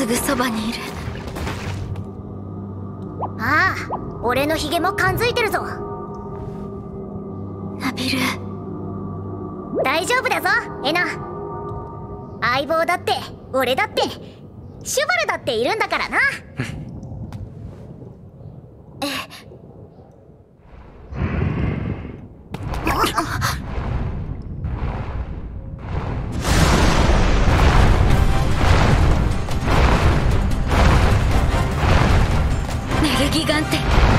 すぐそばにいる。ああ俺のヒゲも感づいてるぞ。ナビル。大丈夫だぞエナ。相棒だって俺だってシュバルだっているんだからな ギガンテ